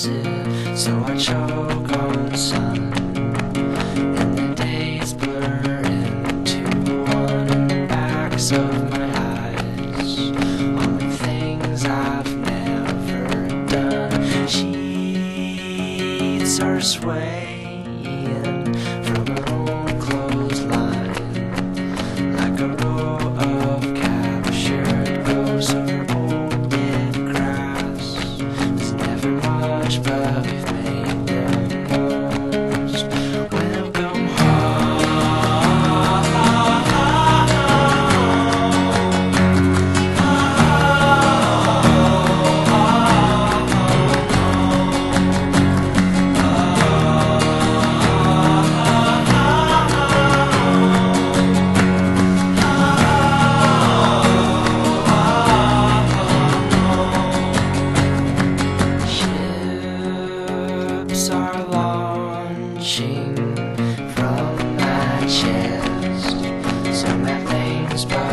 So I choke on sun, and the days blur into one in the backs of my eyes. On things I've never done, sheets are swaying ghosts chest. So my veins.